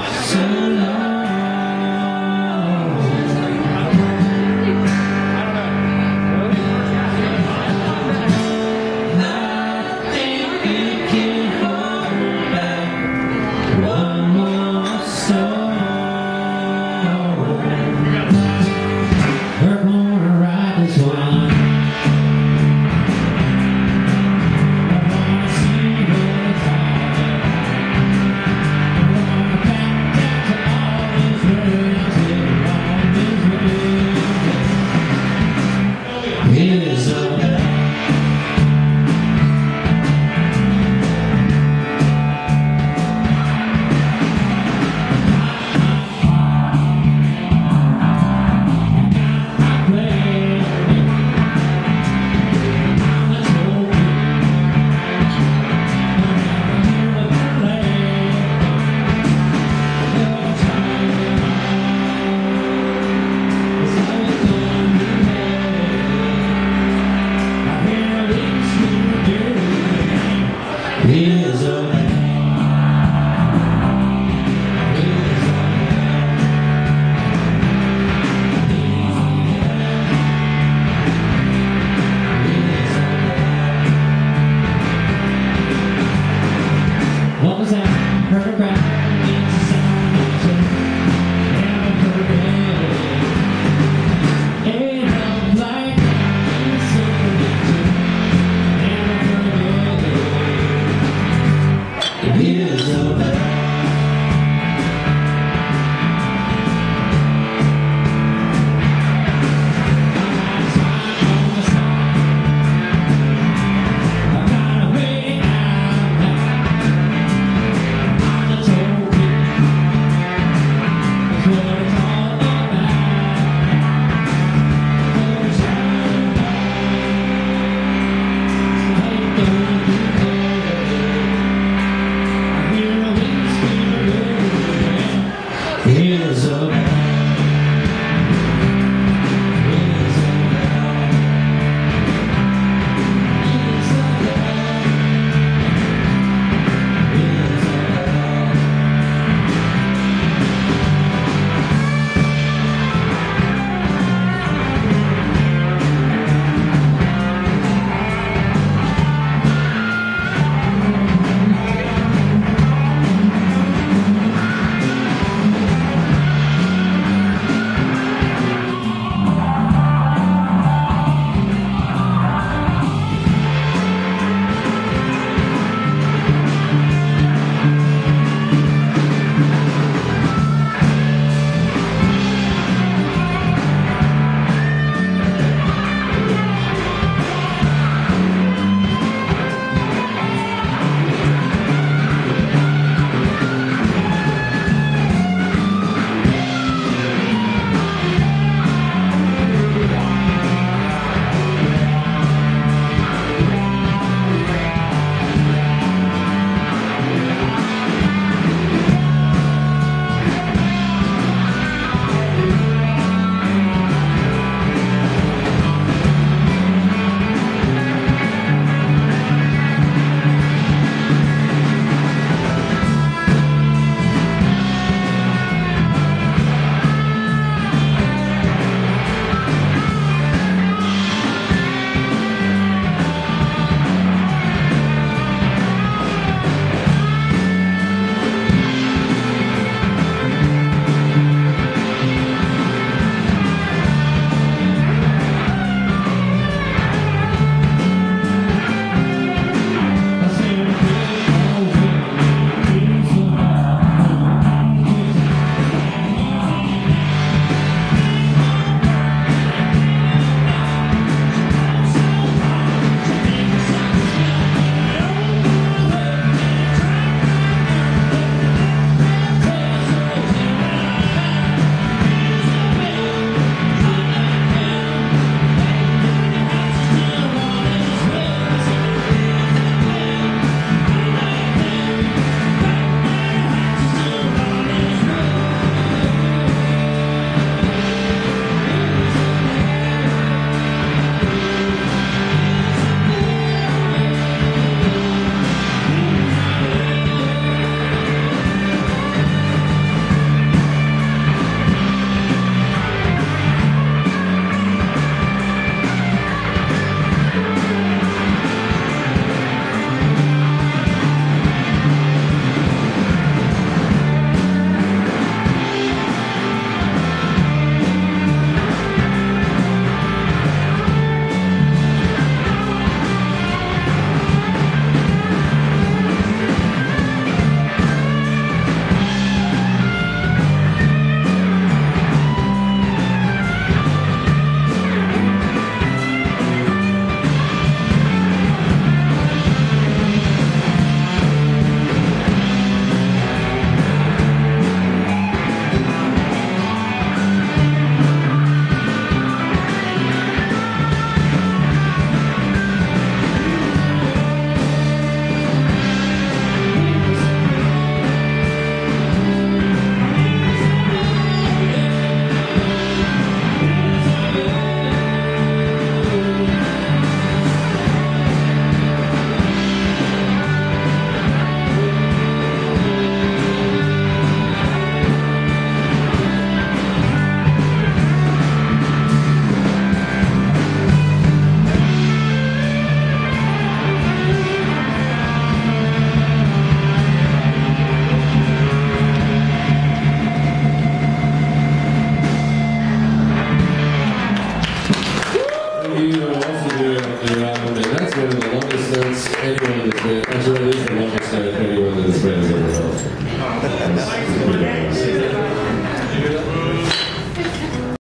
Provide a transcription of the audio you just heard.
so long. Is of anyone